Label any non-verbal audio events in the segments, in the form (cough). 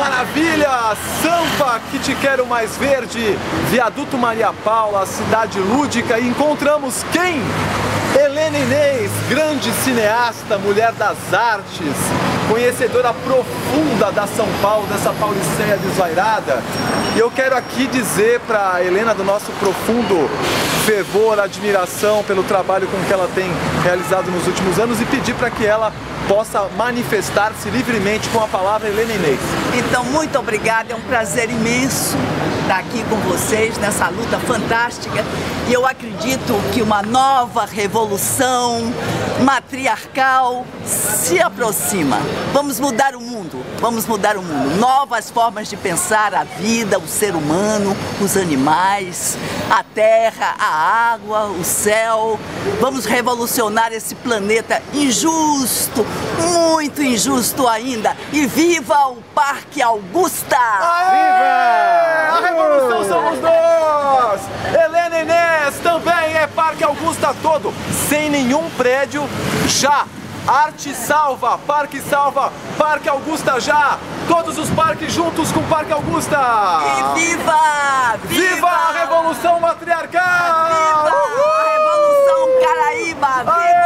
Maravilha! Sampa, que te quero mais verde, Viaduto Maria Paula, cidade lúdica e encontramos quem? Helena Inês, grande cineasta, mulher das artes, conhecedora profunda da São Paulo, dessa pauliceia desvairada. E eu quero aqui dizer para Helena do nosso profundo fervor, admiração pelo trabalho com que ela tem realizado nos últimos anos e pedir para que ela possa manifestar-se livremente com a palavra Helena Inês. Então, muito obrigada, é um prazer imenso estar aqui com vocês nessa luta fantástica e eu acredito que uma nova revolução matriarcal se aproxima. Vamos mudar o mundo, vamos mudar o mundo. Novas formas de pensar a vida, o ser humano, os animais, a terra, a água, o céu. Vamos revolucionar esse planeta injusto, muito injusto ainda. E viva o Parque Augusta! Viva! A revolução somos nós! Helena Inês também é Parque Augusta todo, sem nenhum prédio, já! Arte salva, Parque salva, Parque Augusta já! Todos os parques juntos com Parque Augusta! E viva! Viva, viva a Revolução Matriarcal! Viva a Revolução Caraíba!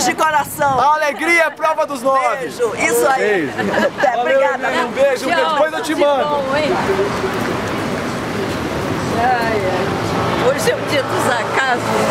Viva os índios de coração! A alegria é prova dos nove! Beijo, isso aí! Beijo. (laughs) Até, obrigada! Valeu, um beijo, um beijo, depois eu te mando! Bom, hein? Hoje é o dia dos acasos.